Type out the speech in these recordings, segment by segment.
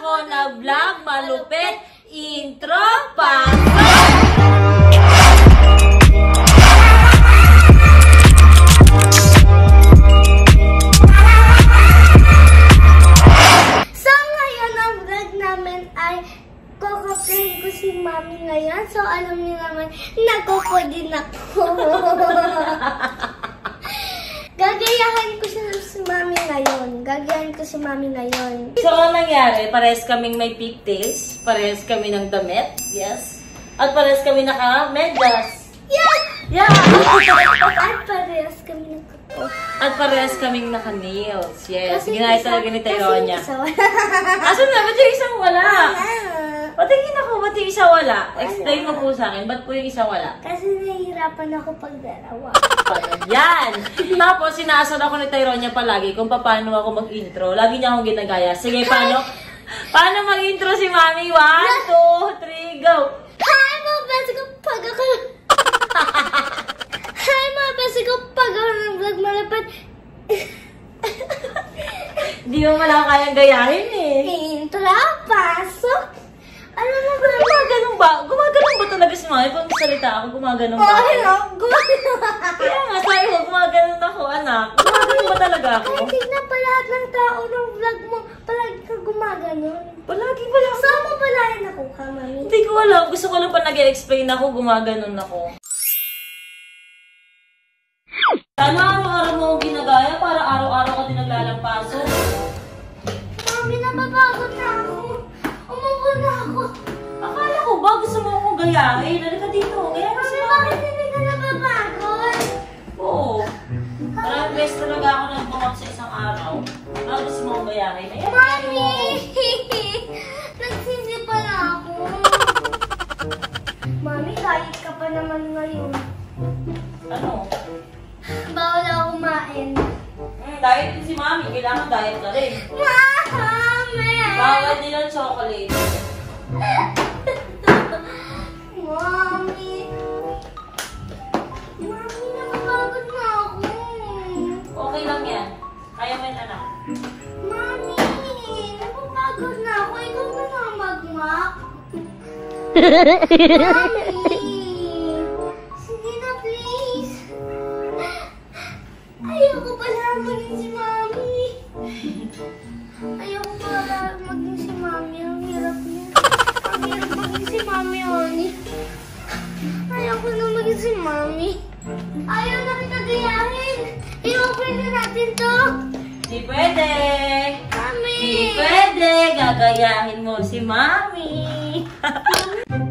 ako na vlog, malupit, intro, pa! So, ngayon ang vlog namin ay kukuplain ko si Mami ngayon. So, alam niyo naman, nagkuko din ako. Gagayahan ko si, si Mami ngayon. Gagayahan ko si Mami ngayon. So, ang nangyari, pares kaming may pigtails, pares kami ng damit, yes, at pares kami naka-medyas. Yes! Yeah! At parehas kami nagkuko. At pares kaming naka-nails, yes. Ginaya talaga ni kasi Tyronia. isa wala. Asan na? Ba't yung isang wala? Ah, Patingin ako, ba't yung isa wala? Explain mo po sa akin, ba't po yung isa wala? Kasi nahihirapan ako pag dalawa. Yan! Tapos, sinasad ako ni Tyronia palagi kung paano ako mag-intro. Lagi niya akong ginagaya. Sige, paano? Paano mag-intro si Mami? One, two, three, go! Hi, mga best ko pag ako... Hi, mga best ko pag ako ng vlog malapad. Hindi mo malang kayang gayahin eh. Intro, pasok. Alam mo ba? Gumaganon ba? Gumaganon ba talaga si Mami? Pag salita ako, gumaganon ba? Oh, hello. Gumagawa. Kaya nga, sabi ko, gumaganon ako, anak. Gumaganon ba talaga ako? Kahit tignan pa lahat ng tao ng vlog mo, palagi ka gumaganon. Palagi ba lang? Saan mo pala yan ako ka, mami? Hindi ko alam. Gusto ko lang pa nag-explain ako, gumaganon ako. Sana araw-araw mo akong ginagaya para araw-araw ka din naglalampaso. Mami, napapagod na ako. Gayahin? Halika dito, gaya mo si Mami, Mami. bakit hindi ka napapagod? Oo. Maraming beses talaga ako nagbangot sa isang araw. Bakit gusto mo gayahin? Ayan, Mami! Nagsisipa na ako. Mami, diet ka pa naman ngayon. Ano? Bawal ako kumain. Hmm, diet din si Mami. Kailangan diet ka rin. Mami! Bawal din ang chocolate. Mami! Mami, napapagod na ako. Okay lang yan. Kaya mo yan, anak. Mami! Napapagod na ako. Ikaw na lang mag-mak. Mami! Mami, Oni. Ayoko na maging si Mami. Ayaw na kita gayahin. I-open na natin to. Di pwede. Mami! Di pwede. Gagayahin mo si Mami.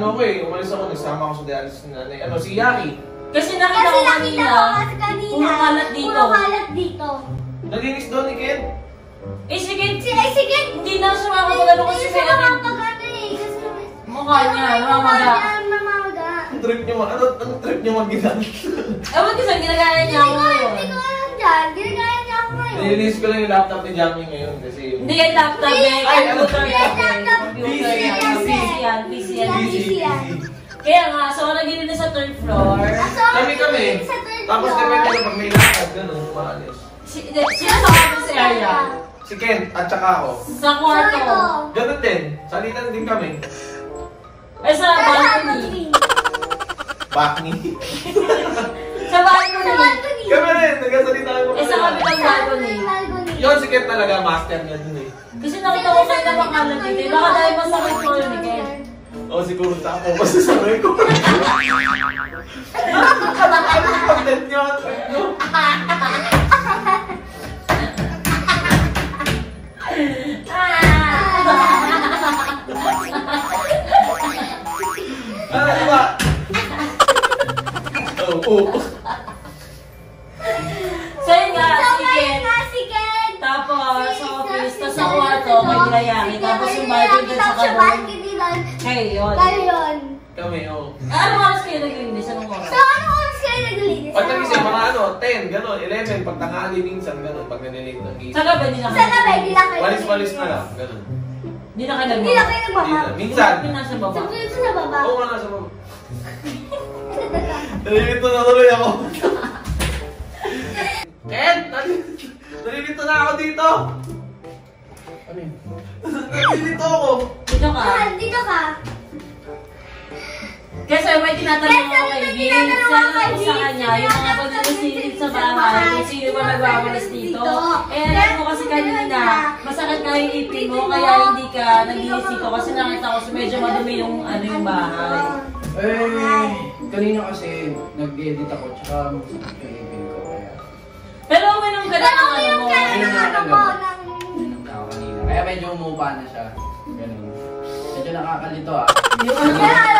ano ko eh, umalis ako, nagsama ako sa dialysis ni nanay. Ano, si Yaki. Kasi nakita Kasi ko nakita kanina, ko kasi kanina. puro kalat dito. Puro kalat dito. Naglinis doon ni Ken. Eh sige, Si, ay, sige. hindi na siya makapagano kasi Hindi may siya ano. makapag-ano eh. Kasi Mukha niya, mamaga. niya, mamaga. Ang trip niyo, ano, ang trip niyo mag-ginan. Ewan ko saan ginagaya niya ako ko ngayon. hindi ko alam dyan. Ginagaya niya ako ngayon. Nilinis ko lang yung laptop ni Jamie ngayon kasi yung... Hindi yan laptop eh, Ay, ano? computer eh. laptop. Computer yan. Yan, PC yan. Busy, busy yan. busy. Kaya nga, so naging na sa third floor. Aso, Kami kami. sa third Tapos floor. depende na pag may lakad, gano'n, maalis. Si, sino sa office area? Si Ken at saka ako. Sa kwarto. Ganun din. Salitan din kami. Eh sa balcony. Bakni. Sa balcony. kami rin, nagkasalita kami. Eh, sa kabilang balcony. Yun, si Ken talaga, master niya dun eh. Kasi nakita ko kayo na makalat dito. eh. Baka dahil masakit ko yun eh. Kaya Oo, siguro tapo kasi sa record. Nakakalakan yung content niyo. Ano, ba? Oo, oo. So yun nga, sige. Tapos sa office, tapos sa kwarto, may si- Tapos yung balcony dun sa kabon. Kayo yun. Kayo yun. Kami, oo. Ah, Anong oras kayo naglinis? Anong oras? So, ano oras kayo naglinis? Pag nagising, mga ano, 10, gano'n, 11, pag tanghali minsan, gano'n, pag nanilate ng gising. Sa gabi, hindi na Sa gabi, hindi lang kayo Walis-walis na lang, gano'n. Hindi na kayo nagbaba. kayo Hindi na. nagbaba. Minsan. Hindi na sa Sa baba. dito sa baba. Oo nga, nasa baba. Nalilito na tuloy ako. Ken! nali- Nalilito na ako dito! Ano yun? Nalilito ako! Dito ka. Ah, dito ka. Kasi may tinatanong ako kay may Vince. tinatanong Yan ako kay ako sa kanya. Yung mga pagsisilip sa bahay. Kung sino ba nagwawalas dito. Eh, alam mo kasi kanina, masakit na yung ipin mo. Kaya hindi ka naglinis dito. Kasi nakita ko so medyo madumi yung ano yung bahay. Eh, kanina kasi nag-edit ako, tsaka masakit yung ipin ko, kaya Pero uminom ka na Pero ng ano yung mo. ka na ng Ayun ano mo, ano. Kaya medyo umupa na siya. Medyo nakakalito ah. Pero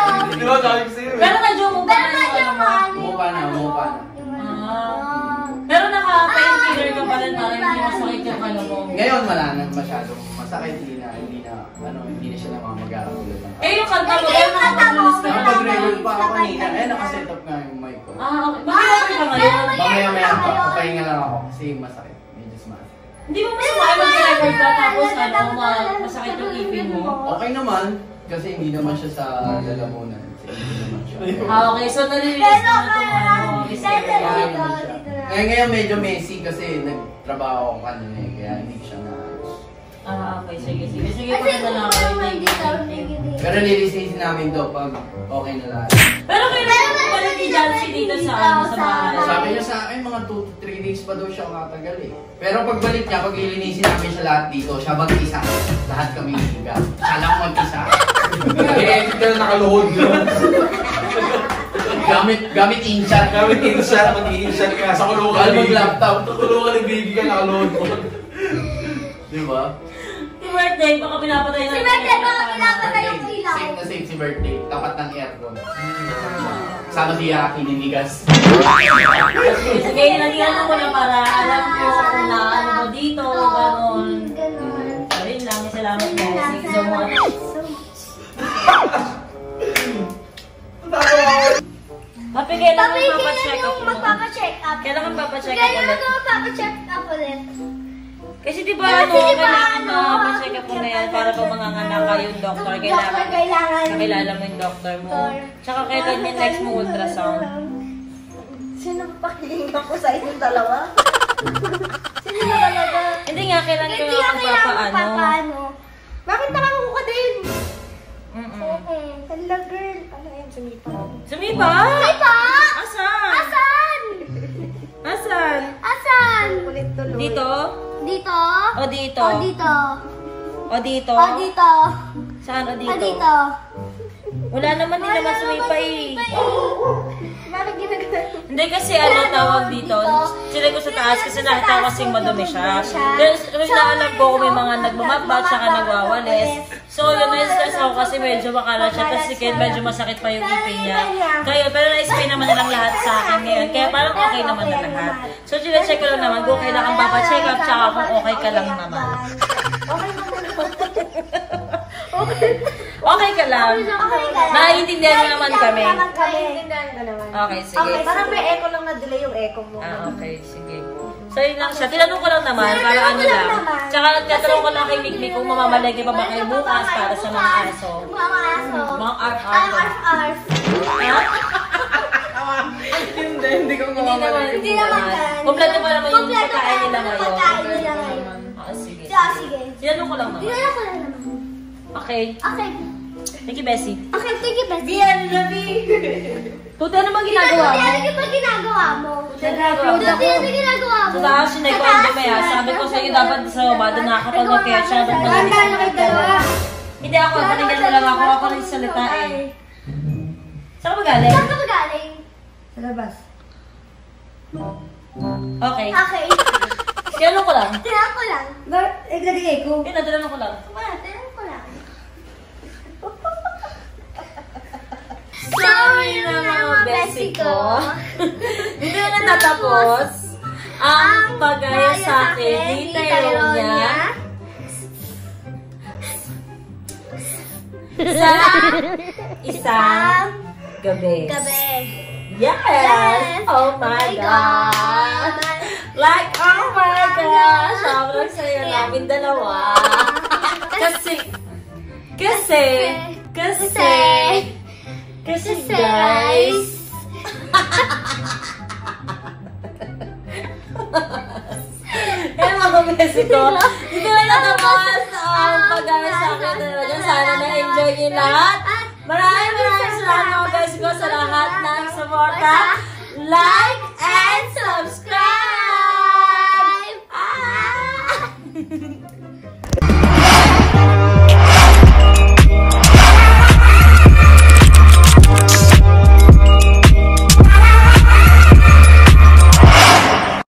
ano? Di ba, sabi ko sa'yo Pero eh. medyo umupa Pero na yung medyo ano mo. maano yung Umupa na, ano. umupa na. Yung ano. Ah. Pero naka-painkiller ka pa rin para hindi masakit yung ano mo. Ngayon wala na masyadong masakit, hindi na, hindi na, ano, hindi na siya namamaga tulad ng Eh, yung kanta mo, yung kanta mo, ka na. Nakapag-record pa ako kanina, eh nakaset up nga yung mic ko. Ah, okay. Bakit ka ngayon? Mamaya maya pa, Ngayon. papahinga lang ako kasi masakit. Medyo sumasakit. Hindi mo masama mag-record ka tapos ano, ma- masakit yung ipin mo. Okay naman, kasi hindi naman siya sa lalamunan. Hindi naman siya. Ah, okay. So, nalilinis Pero na itong kaya, ano, dito, dito, na. Ngayon, ngayon medyo messy kasi nagtrabaho ako kanina eh, kaya hindi siya na Ah, okay. Sige, sige. Sige, Kasi pala na kung ako. naman you. dito. Pero lilisisin namin to pag okay na lahat. Pero kailan mo balik ni Jancy dito sa ano, sa bahay? Sa akin, mga 2 to 3 days pa daw siya matagal eh. Pero pagbalik niya, pag lilinisin namin siya lahat dito, siya mag-isa. Lahat kami higa. Siya lang mag-isa. Ka na nakaluhod yun. gamit, gamit inchat. Gamit insert, mag-i-insert ka sa kulungan ni baby. mag-laptop. Sa kulungan ni baby ka nakaluhod mo. Di ba? Si birthday, baka pinapatay na. Si Birthday, baka pinapatay yung ilaw. safe na safe si birthday. Tapat ng aircon. Yaki, ninigas. Sige, sige, lagyan mo na para alam ko na ano ba dito, ganon. Ganon. Ayun lang, salamat guys. So much. Happy, kailan Sabi mo sila papacheck yung up mo? magpapacheck up. Kailan mo papacheck up Kasi di ba Kasi ano, di ba, kailangan ano, mapacheck up mo na yan para pag manganganak ka yung doctor, kailangan kailangan. kakilala mo yung doctor mo. Tsaka kailan yung next mo ultrasound. Sino pakinggan ko sa inyong dalawa? Sino ba talaga? Hindi nga, kailan ka kailangan magpapaano. magpapaano. Bakit nakako ka din? Mm-mm. Hala girl. Ano yan? Sumipa. Sumipa? Ay pa! Asan? Asan? Asan? Asan? Dito? Dito? O dito? O dito? O dito? O dito? Saan o O dito? dito? Wala naman din naman sumipa eh. Hindi kasi ano tawag dito, sila ko sa taas kasi nakita ko kasing madumi siya. Tapos naalam ko kung may mga nagmamabag saka nagwawalis. So yun, na-stress ako kasi medyo makalat siya. Tapos si Ken medyo masakit pa yung ipin niya. Kaya, pero na-spray naman na lang lahat sa akin ngayon. Kaya parang okay naman na lahat. So check ko lang naman kung kailan kang papacheck up tsaka kung okay ka lang naman. Okay ka lang. Okay ka lang. Naiintindihan mo naman kami. Naman kami. Naiintindihan ko naman. Okay, sige. Parang may echo lang na-delay yung echo mo. Ah, okay, sige. So, yun lang siya. Tinanong ko lang naman, para ano lang. Tsaka nagtatanong ko lang kay Mikmi kung mamamalagi pa ba kayo bukas para sa mga aso. Mga aso. Mga Ay, arf-arf. arf, arf. Hindi, hindi ko naman. Hindi naman. Kompleto pa naman yung Kompleto pagkain pa nila naman yung ngayon. pagkain nila ngayon. Ah, sige. Siya, sige. Tinanong ko lang naman. Tinanong ko lang naman. Okay. Okay. Thank you, Bessie. Okay, thank you, Bessie. Diyan, Labi. Tuti, ano bang ginagawa mo? Ano yung ginagawa mo? Tuti, ano ginagawa mo? Sa taas, sinay ko ang dumaya. Sabi ko sa'yo, dapat sa baba doon nakakapag kaya siya. Dapat na dalawa. Hindi ako, panigyan mo lang ako. Ako nagsalita eh. Saan ka ba galing? Saan ka ba galing? Sa labas. Okay. Okay. Tinanong ko lang. Tinanong ko lang. Eh, naging echo. Yun, natinanong ko lang. Besi ko. Hindi na natatapos ang pagaya sa akin ni Tyronia sa isang gabi. Gabi. Yes! Oh my God! Like, oh my gosh! Sobrang saya namin dalawa. Kasi, kasi, kasi, kasi guys, Eh mga besi ko, dito na natapos ang pag-aaral sa akin talaga. Sana na-enjoy niyo lahat. Maraming maraming salamat mga guys ko sa lahat ng suporta. Like,